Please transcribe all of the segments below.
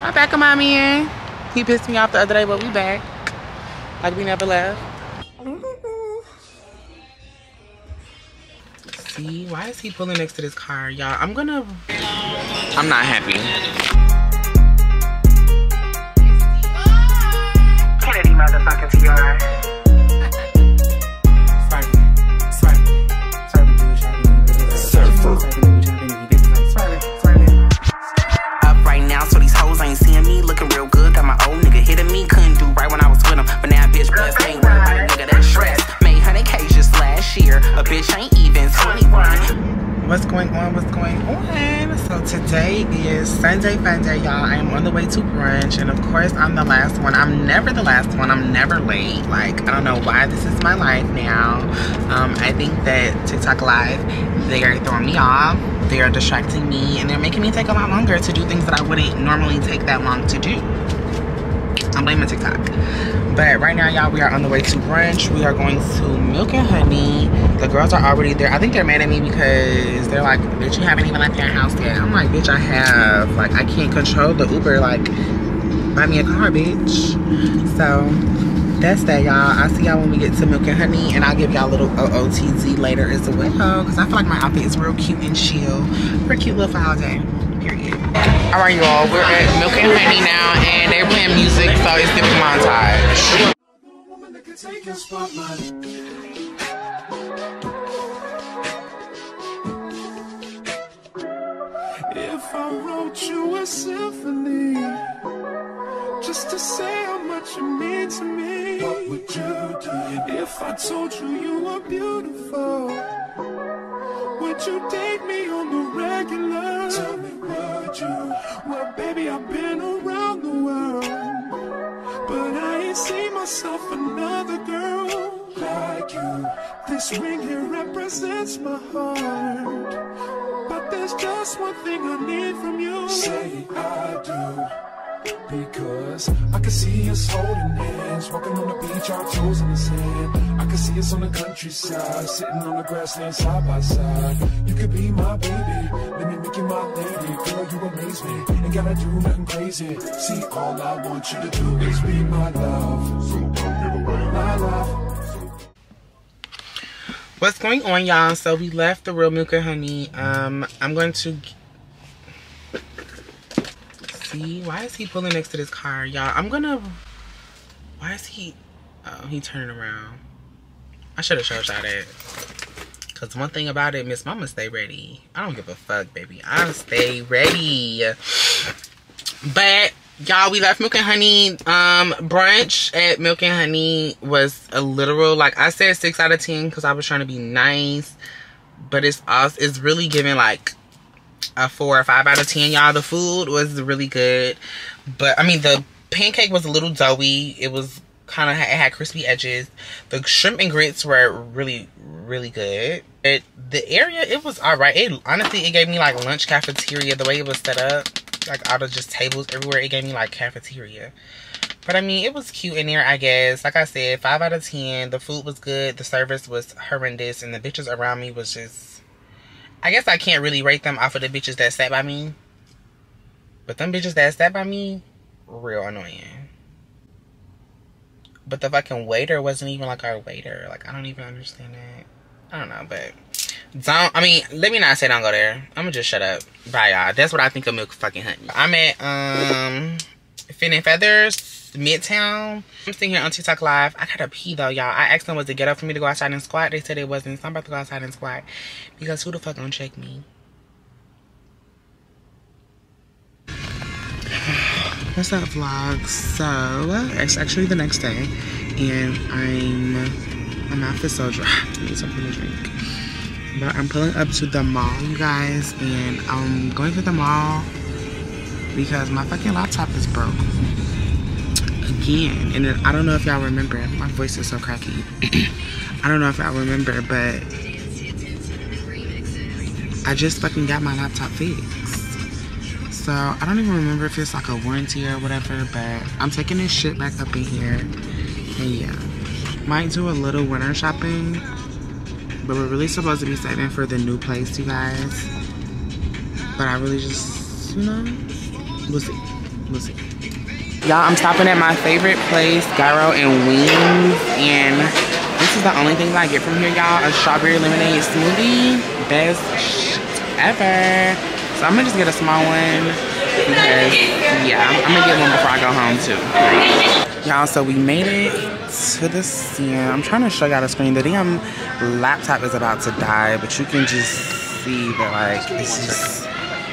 I'm back on my man. Eh? He pissed me off the other day, but we back. Like we never left. See, why is he pulling next to this car? Y'all, I'm gonna... I'm not happy. Kennedy motherfucking Dior. What's going on? What's going on? So today is Sunday fun day, y'all. I am on the way to brunch, and of course, I'm the last one. I'm never the last one. I'm never late. Like I don't know why this is my life now. Um, I think that TikTok Live they are throwing me off. They are distracting me, and they're making me take a lot longer to do things that I wouldn't normally take that long to do. I'm blaming TikTok. But right now, y'all, we are on the way to brunch. We are going to Milk and Honey. The girls are already there. I think they're mad at me because they're like, bitch, you haven't even left your house yet. I'm like, bitch, I have. Like, I can't control the Uber. Like, buy me a car, bitch. So, that's that, y'all. I'll see y'all when we get to Milk and Honey. And I'll give y'all a little OOTD later as well. Because I feel like my outfit is real cute and chill. For a cute little fall day. All right, y'all. We're at Milk and Honey now, and they're playing music, so it's giving montage. If I wrote you a symphony just to say how much you mean to me, what would you do? If I told you you were beautiful, would you date me on the regular? Tell me, would you? Well, baby, I've been around the world, but I ain't seen myself another girl like you. This ring here represents my heart. But there's just one thing I need from you. Say I do. Because I can see us holding hands, walking on the beach, our toes in the sand. I can see us on the countryside, sitting on the grassland side by side. You could be my baby, let me make you my lady. Girl, you amaze me, ain't gotta do nothing crazy. See, all I want you to do is be my love. So come give away my love. What's going on, y'all? So we left the real milk and honey. Um, I'm going to see. Why is he pulling next to this car, y'all? I'm gonna. Why is he? Oh, he turning around. I should have showed y'all that. Cause one thing about it, Miss Mama stay ready. I don't give a fuck, baby. I stay ready. But y'all we left milk and honey um brunch at milk and honey was a literal like i said six out of ten because i was trying to be nice but it's us it's really giving like a four or five out of ten y'all. The food was really good. But i mean the pancake was a little doughy. It was kind of it had crispy edges. The shrimp and grits were really really good. It the area it was all right it honestly it gave me like lunch cafeteria the way it was set up like out of just tables everywhere it gave me like cafeteria. But i mean it was cute in there i guess. Like i said five out of ten. The food was good. The service was horrendous and the bitches around me was just i guess i can't really rate them off of the bitches that sat by me but them bitches that sat by me real annoying but the fucking waiter wasn't even like our waiter like i don't even understand that i don't know but don't I mean let me not say don't go there. I'm gonna just shut up. Bye y'all. That's what I think of milk fucking honey. I'm at um Fin and Feathers, Midtown. I'm sitting here on TikTok live. I gotta pee though, y'all. I asked them was it get up for me to go outside and squat. They said it wasn't. So I'm about to go outside and squat. Because who the fuck gonna check me? What's up vlog? So it's actually the next day and I'm my mouth is so dry. I need something to drink. But I'm pulling up to the mall, you guys, and I'm going to the mall because my fucking laptop is broke. Again. And then I don't know if y'all remember. My voice is so cracky. I don't know if y'all remember, but I just fucking got my laptop fixed. So I don't even remember if it's like a warranty or whatever, but I'm taking this shit back up in here. And yeah. Might do a little winter shopping but we're really supposed to be saving for the new place, you guys. But I really just, you know, we'll see. We'll see. Y'all, I'm stopping at my favorite place, Gyro and Wings, and this is the only thing I get from here, y'all. A strawberry lemonade smoothie. Best ever. So I'm gonna just get a small one because, yeah, I'm, I'm gonna get one before I go home too. Y'all, so we made it to the scene. I'm trying to show y'all the screen. The damn laptop is about to die, but you can just see that, like, it's just...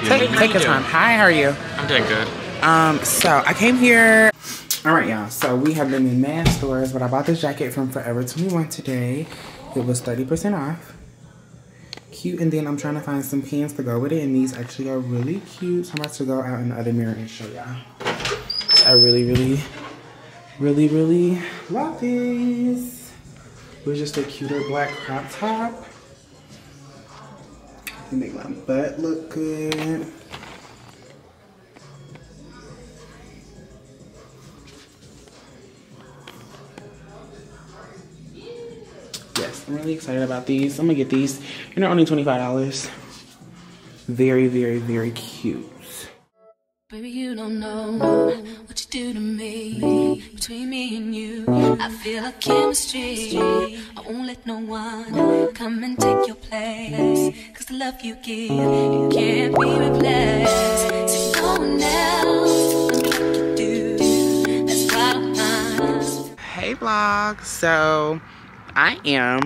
Take, take your time. Hi, how are you? I'm doing good. Um, so I came here. All right, y'all. So we have been in mad stores, but I bought this jacket from Forever 21 today. It was 30% off. Cute, and then I'm trying to find some pants to go with it, and these actually are really cute. So I'm about to go out in the other mirror and show y'all. I really, really, really, really love these. It was just a cuter black crop top. Make my butt look good. I'm really excited about these. I'm gonna get these. And they're only $25. Very, very, very cute. Baby, you don't know what you do to me. Between me and you, I feel a chemistry. I won't let no one come and take your place. Cause the love you give, it can't be replaced. See, no one else love like you do. That's bottom line. Hey vlog. So I am.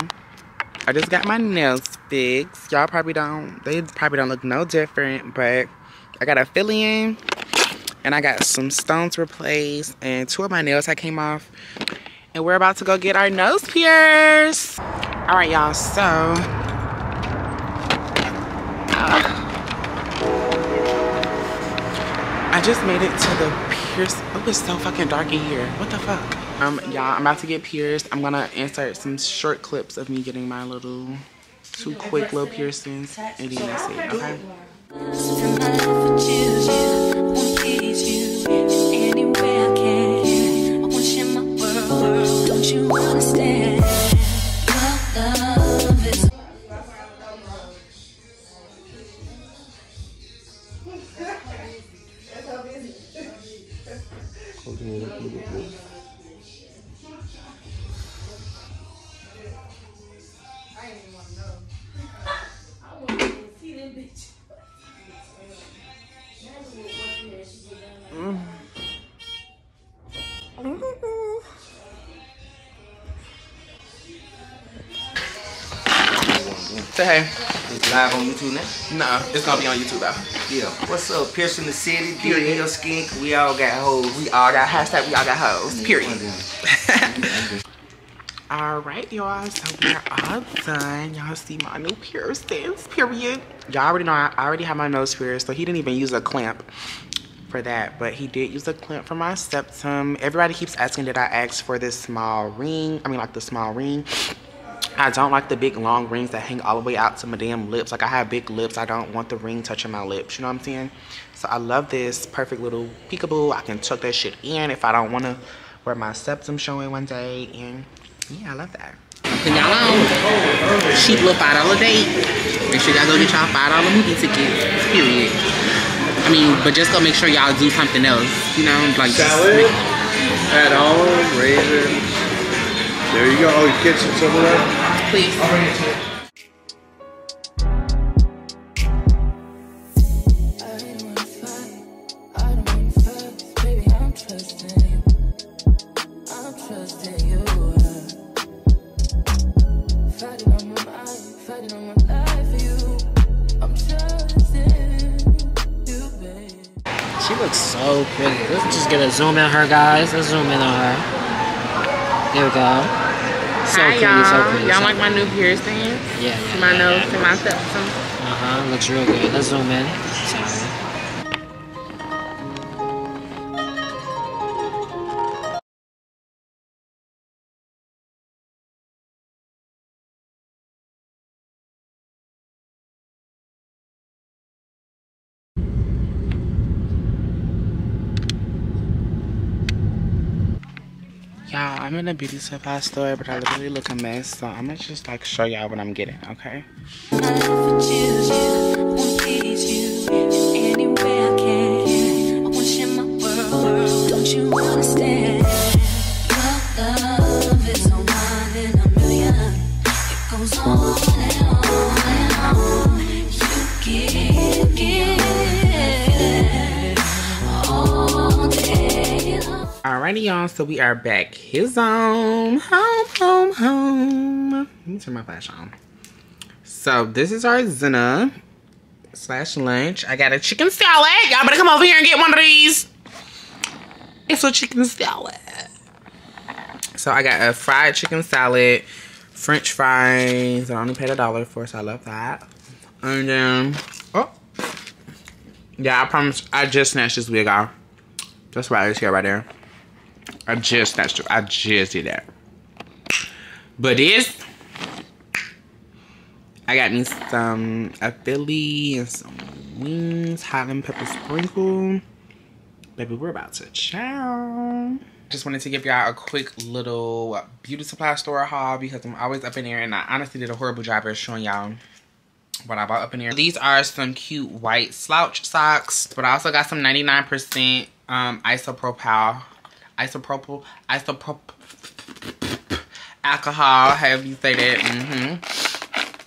I just got my nails fixed. Y'all probably don't. They probably don't look no different, but I got a fill in and I got some stones replaced and two of my nails that came off. And we're about to go get our nose pierced. All right, y'all. So. uh, I just made it to the pierce. Oh, it's so fucking dark in here. What the fuck? Um, y'all, I'm about to get pierced. I'm gonna insert some short clips of me getting my little two quick little piercings, and then that's it. Okay. Hey. It's live on YouTube now. Nah, it's gonna be on YouTube though. Yeah. What's up? Piercing the city, beauty your skin. 'cause We all got hoes. We all got hashtag. We all got hoes. Period. Period. All right, y'all. So we're all done. Y'all see my new piercings. Period. Y'all already know I already have my nose pierced, so he didn't even use a clamp for that, but he did use a clamp for my septum. Everybody keeps asking did I ask for this small ring? I mean, like the small ring. I don't like the big long rings that hang all the way out to my damn lips. Like I have big lips. I don't want the ring touching my lips. You know what I'm saying? So I love this perfect little peekaboo. I can tuck that shit in if I don't want to wear my septum showing one day. And yeah, I love that. Putting y'all on. Cheap little five dollar date. Make sure y'all go get y'all five dollar movie tickets. Period. I mean, but just go make sure y'all do something else. You know, like just Salad, make- add olive, raisins. There you go. Oh, your kitchen's over there. Please. I don't wanna fight, I don't wanna fight, baby. I'm trusting you. I'm trusting you. Fighting on my mind, fighting on my life for you. I'm trusting you, baby. She looks so pretty. Let's just get a zoom in on her, guys. Let's zoom in on her. There we go. So Hi y'all. pretty. Y'all so like my new piercing? Yeah, yeah. My yeah, nose, yeah. to my septum. Uh huh. Looks real good. Let's zoom in. Sorry. Y'all, I'm in a beauty supply store, but I literally look a mess, so I'm gonna just like show y'all what I'm getting, okay? Y'all. So we are back. His home, home, home, home. Let me turn my flash on. So this is our Zena slash lunch. I got a chicken salad. Y'all better come over here and get one of these. It's a chicken salad. So I got a fried chicken salad, French fries. I only paid a dollar for, so I love that. And then, oh, yeah, I promise. I just snatched this wig off. That's why it's here right there. I just snatched it. I just did that. But this, I got me some a Philly and some wings, hot and pepper sprinkle. Baby, we're about to chow. Just wanted to give y'all a quick little beauty supply store haul because I'm always up in there and I honestly did a horrible job of showing y'all what I bought up in here. These are some cute white slouch socks, but I also got some 99% um, isopropyl, isopropyl, isopropyl alcohol, however you say that. Mm-hmm.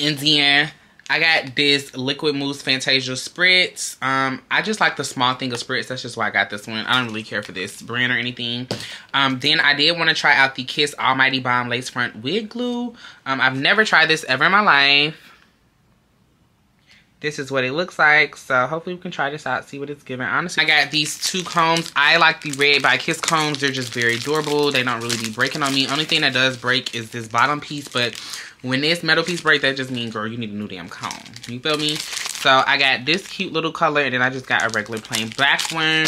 And then I got this Liquid Mousse Fantasia Spritz. Um, I just like the small thing of Spritz. That's just why I got this one. I don't really care for this brand or anything. Um, then I did want to try out the Kiss Almighty Bomb Lace Front Wig Glue. Um, I've never tried this ever in my life. This is what it looks like. So hopefully we can try this out, see what it's giving. Honestly, I got these two combs. I like the Red by Kiss combs. They're just very durable. They don't really be breaking on me. Only thing that does break is this bottom piece. But when this metal piece breaks, that just means, girl, you need a new damn comb. You feel me? So I got this cute little color. And then I just got a regular plain black one.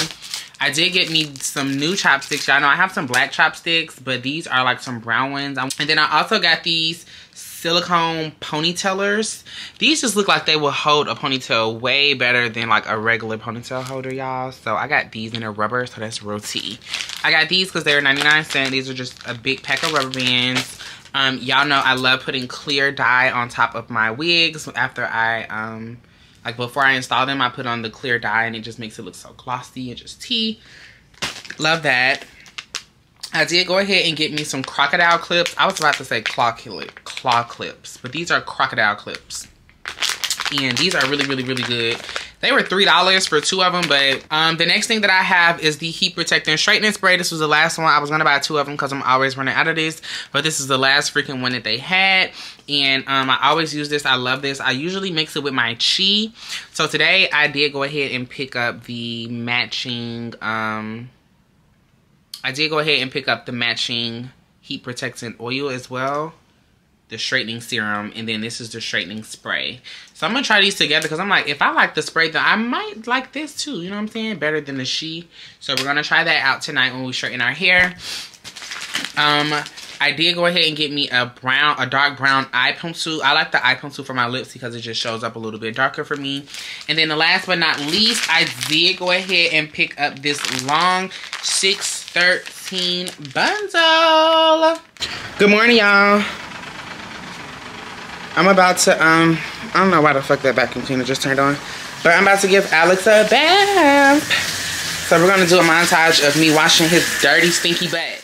I did get me some new chopsticks. Y'all know I have some black chopsticks. But these are like some brown ones. And then I also got these silicone ponytailers. These just look like they will hold a ponytail way better than like a regular ponytail holder, y'all. So I got these in a rubber, so that's real tea. I got these because they're 99 cents. These are just a big pack of rubber bands. Um, y'all know I love putting clear dye on top of my wigs after I, um, like before I install them, I put on the clear dye and it just makes it look so glossy and just tea. Love that. I did go ahead and get me some crocodile clips. I was about to say claw, clip, claw clips, but these are crocodile clips. And these are really, really, really good. They were $3 for two of them, but um, the next thing that I have is the Heat Protecting Straightening Spray. This was the last one. I was going to buy two of them because I'm always running out of this, but this is the last freaking one that they had. And um, I always use this. I love this. I usually mix it with my Chi. So today I did go ahead and pick up the matching... Um, I did go ahead and pick up the matching heat protectant oil as well. The straightening serum. And then this is the straightening spray. So I'm going to try these together because I'm like, if I like the spray, then I might like this too. You know what I'm saying? Better than the Chi. So we're going to try that out tonight when we straighten our hair. Um, I did go ahead and get me a brown, a dark brown eye pencil. I like the eye pencil for my lips because it just shows up a little bit darker for me. And then the last but not least, I did go ahead and pick up this long 613 bundle. Good morning, y'all. I'm about to, um, I don't know why the fuck that vacuum cleaner just turned on. But I'm about to give Alex a bath. So we're going to do a montage of me washing his dirty, stinky butt.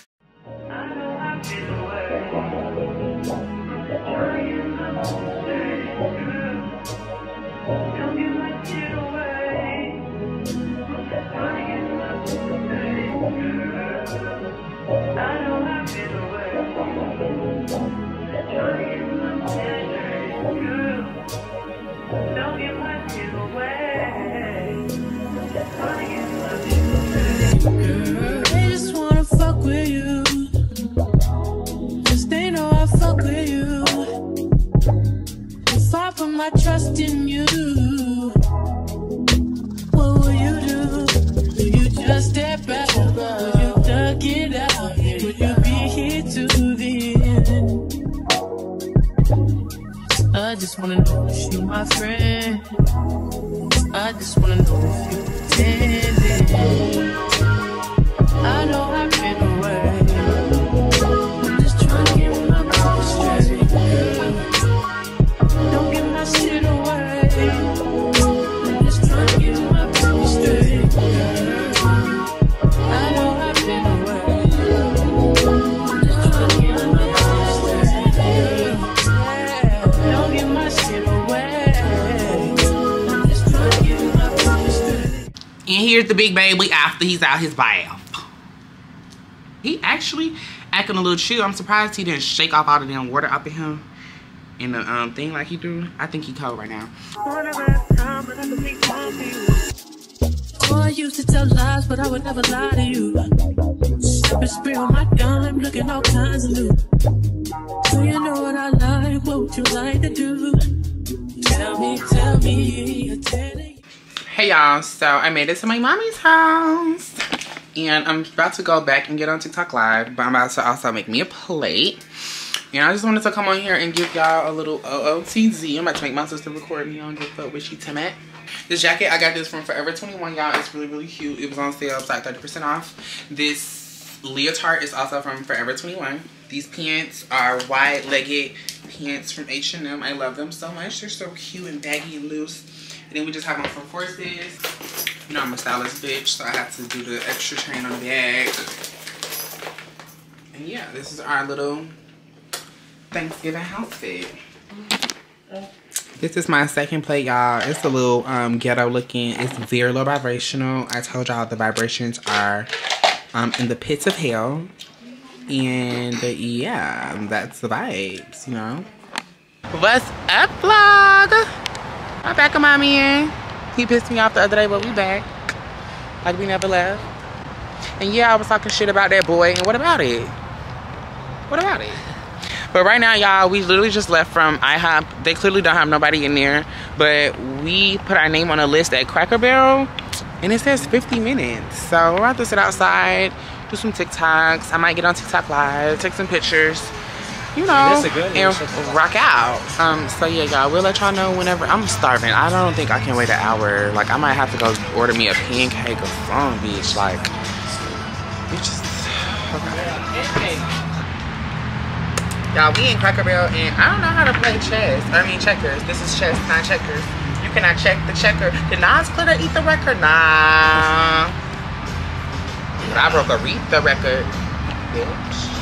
Here's the big baby after he's out his bath. He actually acting a little chill. I'm surprised he didn't shake off all the damn water out of him in the um thing like he do. I think he cold right now. I used to tell lies, but I would never lie to you. Stepping spray on my gun, looking all kinds of new. So you know what I like, what would you like to do? Tell me, tell me. Hey y'all, so I made it to my mommy's house. And I'm about to go back and get on TikTok live, but I'm about to also make me a plate. And I just wanted to come on here and give y'all a little OOTD. I'm about to make my sister record me on Give Up Wishy Timet. This jacket, I got this from Forever 21, y'all. It's really, really cute. It was on sale, it's like 30% off. This leotard is also from Forever 21. These pants are wide-legged pants from H&M. I love them so much. They're so cute and baggy and loose. Then we just have them from Forces. You know I'm a stylist bitch, so I have to do the extra chain on the bag. And yeah, this is our little Thanksgiving outfit. This is my second plate, y'all. It's a little um, ghetto looking. It's very low vibrational. I told y'all the vibrations are um, in the pits of hell. And yeah, that's the vibes, you know. What's up, vlog? Back on my man. He pissed me off the other day, but we back. Like we never left. And yeah, I was talking shit about that boy. And what about it? What about it? But right now, y'all, we literally just left from IHOP. They clearly don't have nobody in there. But we put our name on a list at Cracker Barrel. And it says 50 minutes. So we're about to sit outside, do some TikToks. I might get on TikTok live, take some pictures. You know, and rock out. Um, so yeah, y'all, we'll let y'all know whenever. I'm starving. I don't think I can wait an hour. Like, I might have to go order me a pancake or something, bitch. Like, bitch. Okay. Y'all, we in Cracker Barrel, and I don't know how to play chess. I mean checkers. This is chess, not checkers. You cannot check the checker. Did Nas Glitter eat the record? Nah. But I broke a read the record, bitch.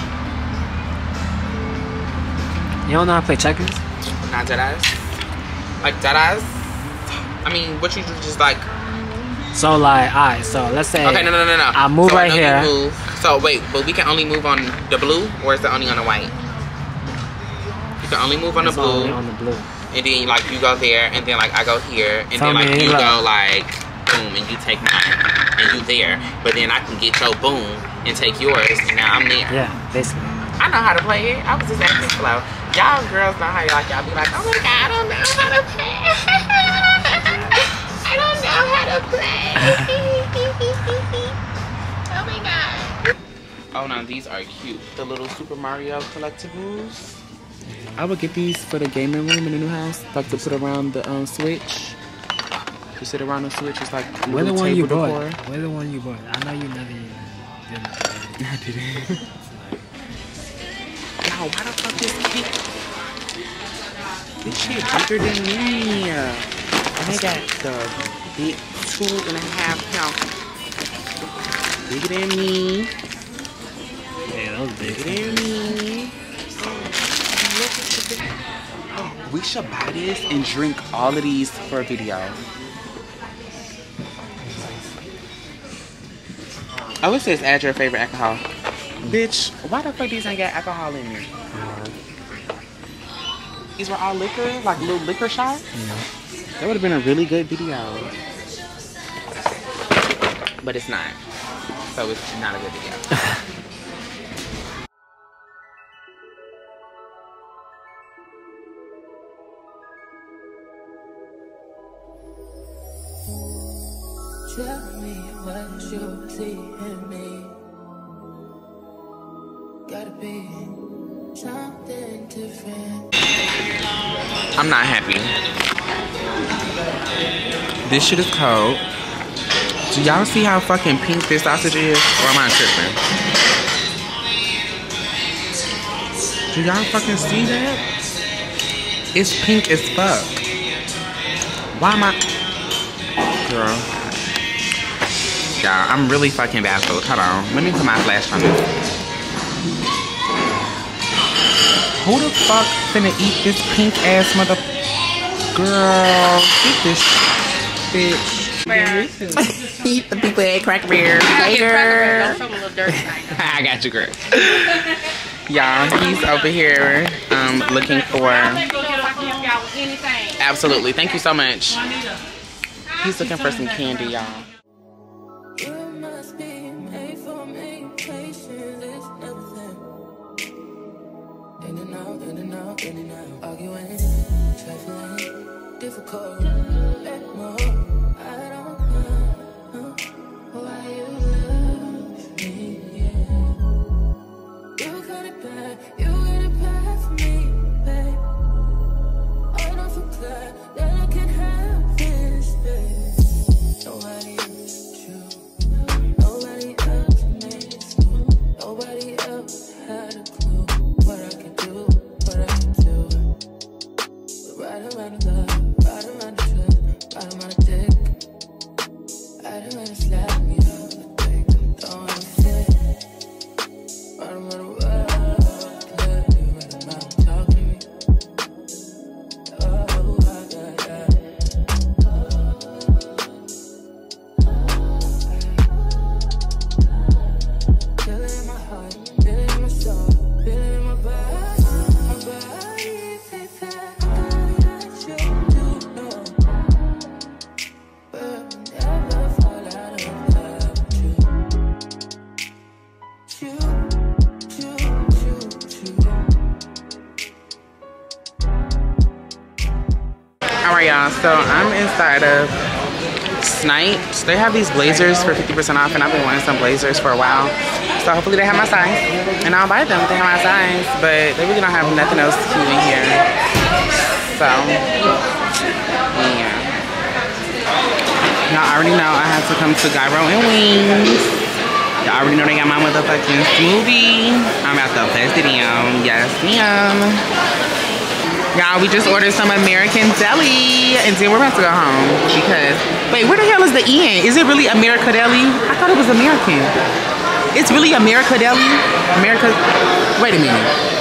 You don't know how to play checkers? Not dead eyes. Like dead eyes. I mean, what you do just like. So like, alright, so let's say Okay, no, no, no, no. I move so right know here. Move. So wait, but we can only move on the blue, or is it only on the white? You can only move on the It's only blue, on the blue. and then like you go there, and then like I go here, and Tell then like you look. go like boom, and you take mine, and you there. But then I can get your boom and take yours, and now I'm there. Yeah, basically. I know how to play it. I was just acting slow. Y'all girls know how you like y'all be like, oh my god, I don't know how to play. I don't know how to play. oh my god. Oh no, these are cute. The little Super Mario collectibles. I would get these for the gaming room in the new house. Like to put around the um, Switch. To sit around the Switch. It's like Where the one you table bought? decor. Where the one you bought? I know you never even did it. I didn't. Yo, why the fuck this kid? This shit bigger than me. And they got the big two and a half pound. Bigger than me. Yeah, that was Bigger than me. Look at the big- Oh, We should buy this and drink all of these for a video. Oh, it says add your favorite alcohol. Bitch, why the fuck these ain't got alcohol in there? These were all liquor, like little liquor shots? That would have been a really good video. But it's not. So it's not a good video. Tell me what you see in me. I'm not happy. This shit is cold. Do y'all see how fucking pink this sausage is? Or am I tripping? Do y'all fucking see that? It's pink as fuck. Why am I... Girl. Y'all, I'm really fucking baffled. Hold on. Let me put my flash on this. Who the fuck finna eat this pink ass mother... Girl, eat this bitch. Eat the people at Cracker Barrel. Hey, girl. I got you, girl. Y'all, he's over here um, looking for. Absolutely. Thank you so much. He's looking for some candy, y'all. Trifling, difficult. Let more. Of Snipes. They have these blazers for 50% off, and I've been wanting some blazers for a while. So hopefully they have my size, and I'll buy them if they have my size. But they really don't have nothing else cute in here. So, yeah. Y'all already know I have to come to Gyro and Wings. Y'all already know they got my motherfucking smoothie. I'm about to bust it. Yes, ma'am. Y'all, we just ordered some American deli and then we're about to go home because, wait, where the hell is the N? Is it really America Deli? I thought it was American. It's really America Deli? America, wait a minute.